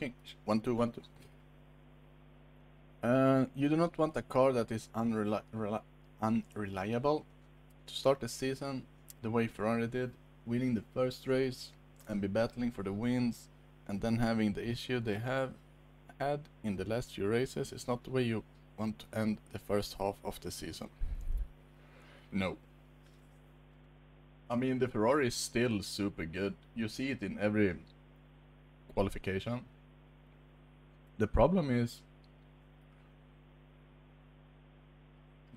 working? One, two, one, two. Uh, you do not want a car that is unreli unreliable. To start the season the way Ferrari did, winning the first race and be battling for the wins, and then having the issue they have had in the last few races is not the way you want to end the first half of the season. No. I mean, the Ferrari is still super good. You see it in every qualification. The problem is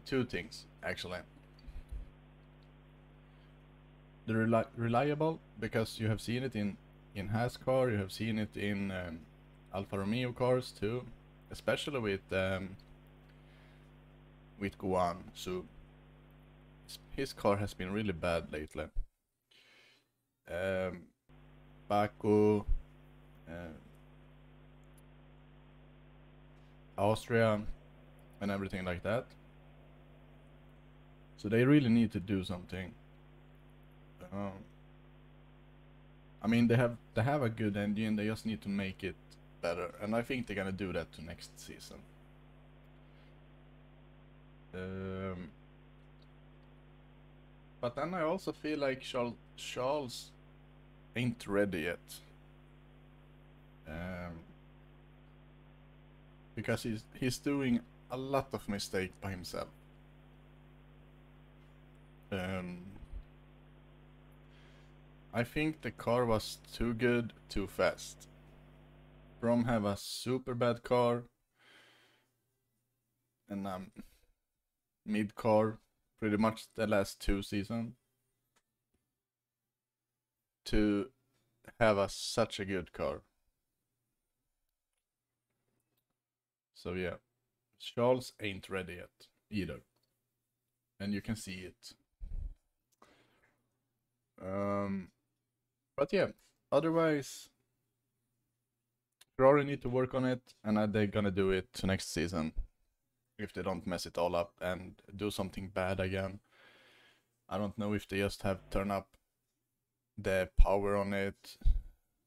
two things, actually. The reli reliable, because you have seen it in, in car, you have seen it in um, Alfa Romeo cars too, especially with um, with Guan so His car has been really bad lately. Um, Baku, uh, Austria, and everything like that. So they really need to do something. Um, I mean, they have they have a good engine. They just need to make it better, and I think they're gonna do that to next season. Um, but then I also feel like Charles, Charles ain't ready yet. Um, because he's he's doing a lot of mistake by himself. Um, I think the car was too good, too fast. Brom have a super bad car. And um, mid car pretty much the last two seasons. To have a such a good car. So yeah, Charles ain't ready yet either. And you can see it. Um, but yeah, otherwise, Ferrari need to work on it, and they're gonna do it next season if they don't mess it all up and do something bad again. I don't know if they just have turn up the power on it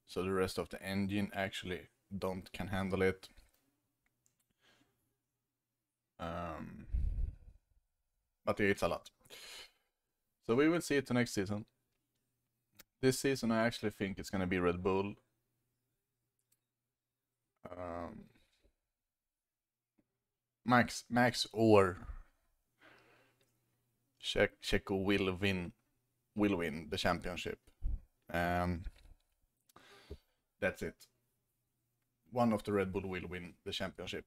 so the rest of the engine actually don't can handle it. Um, but it's a lot. So we will see it next season. This season, I actually think it's going to be Red Bull. Um, Max, Max or che Checo will win, will win the championship. Um, that's it. One of the Red Bull will win the championship.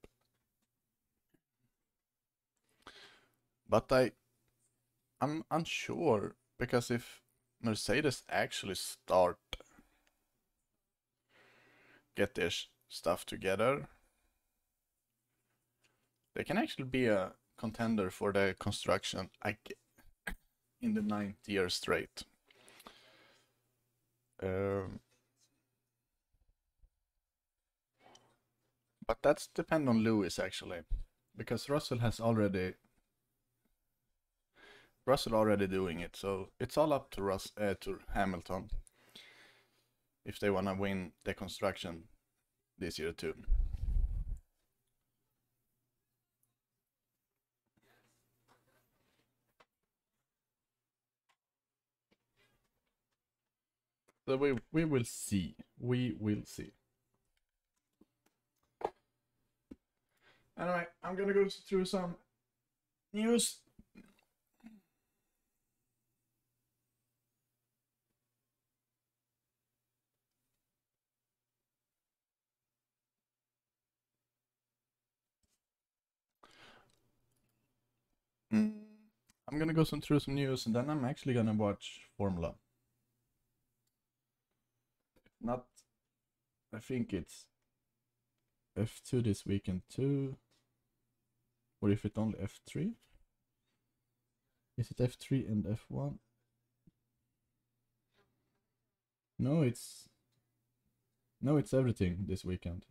But I, I'm unsure because if Mercedes actually start get their stuff together, they can actually be a contender for the construction in the ninth year straight. Um, but that's depend on Lewis actually, because Russell has already Russell already doing it, so it's all up to Russ uh, to Hamilton if they wanna win the construction this year too. So we we will see. We will see. Anyway, I'm gonna go through some news Mm, I'm gonna go some, through some news and then I'm actually gonna watch Formula. Not, I think it's F2 this weekend too. Or if it only F3? Is it F3 and F1? No, it's no, it's everything this weekend.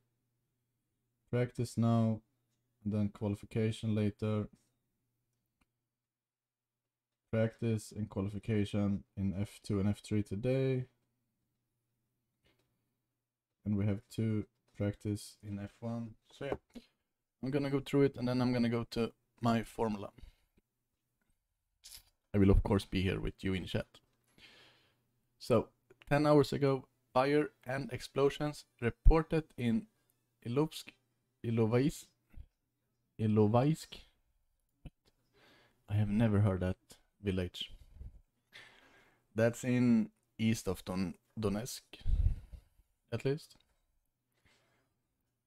Practice now, and then qualification later practice and qualification in F2 and F3 today. and we have two practice in F1. So yeah, I'm gonna go through it and then I'm gonna go to my formula. I will of course be here with you in chat. So 10 hours ago, fire and explosions reported in Ilovsk, Ilovaisk, Ilovaisk. I have never heard that village. That's in east of Don Donetsk, at least.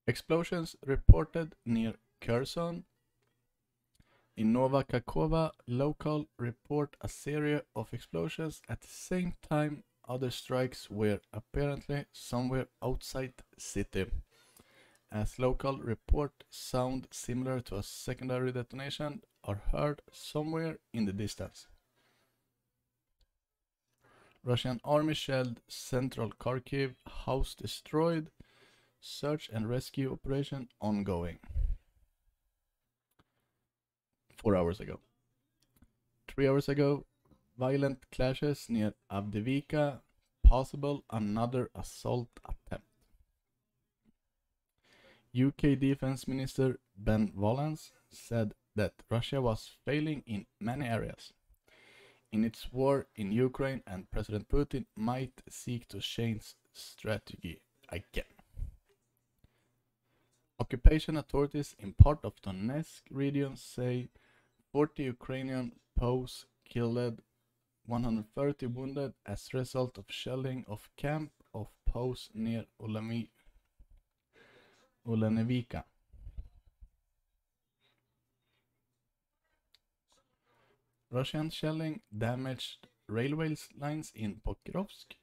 Explosions reported near Kherson. In Nova Kakhovka, local report a series of explosions at the same time other strikes were apparently somewhere outside city. As local report sound similar to a secondary detonation are heard somewhere in the distance. Russian army shelled central Kharkiv, house destroyed, search and rescue operation ongoing. Four hours ago. Three hours ago, violent clashes near Avdiivka, possible another assault attempt. UK Defense Minister Ben Wallace said that Russia was failing in many areas in its war in Ukraine and President Putin might seek to change strategy again. Occupation authorities in part of Donetsk region say 40 Ukrainian POWs killed 130 wounded as result of shelling of camp of POWs near Ulami Ulanevika. Russian shelling damaged railway lines in Pokrovsk.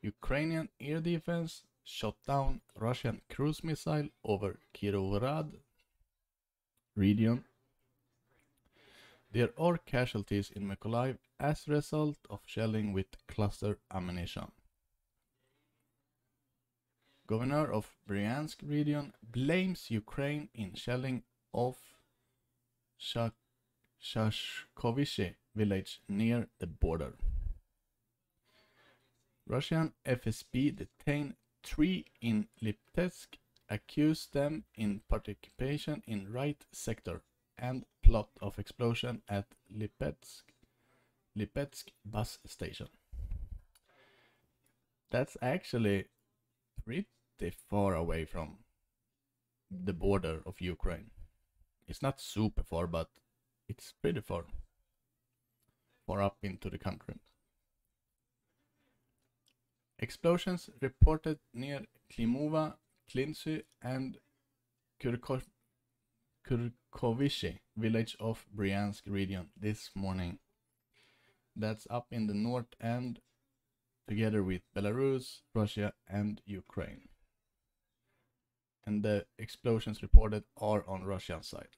Ukrainian air defense shot down Russian cruise missile over Kirovrad region. There are casualties in Mykolaiv as a result of shelling with cluster ammunition. Governor of Bryansk region blames Ukraine in shelling of Shashkovishi village near the border. Russian FSB detained three in Lipetsk, accused them in participation in right sector and plot of explosion at Lipetsk, Lipetsk bus station. That's actually pretty far away from the border of Ukraine. It's not super far, but it's pretty far. Far up into the country. Explosions reported near Klimova, Klintsy and Kurko village of Bryansk region this morning. That's up in the north end together with Belarus, Russia and Ukraine. And the explosions reported are on Russian side.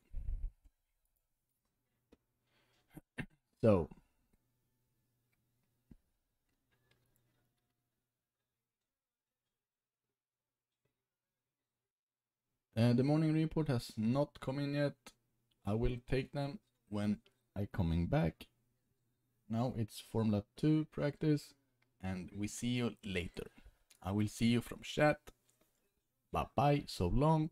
So uh, the morning report has not come in yet. I will take them when I coming back. Now it's Formula 2 practice and we see you later. I will see you from chat. Bye bye, so long.